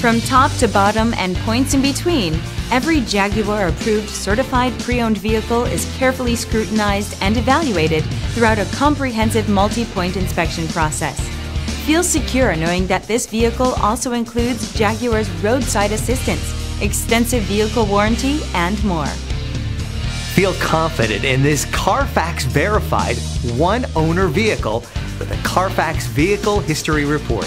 From top to bottom and points in between, every Jaguar approved certified pre owned vehicle is carefully scrutinized and evaluated throughout a comprehensive multi point inspection process. Feel secure knowing that this vehicle also includes Jaguar's roadside assistance, extensive vehicle warranty, and more. Feel confident in this Carfax verified one owner vehicle with a Carfax Vehicle History Report.